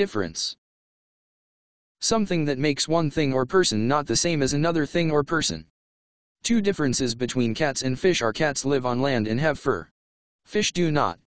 Difference. Something that makes one thing or person not the same as another thing or person. Two differences between cats and fish are cats live on land and have fur. Fish do not.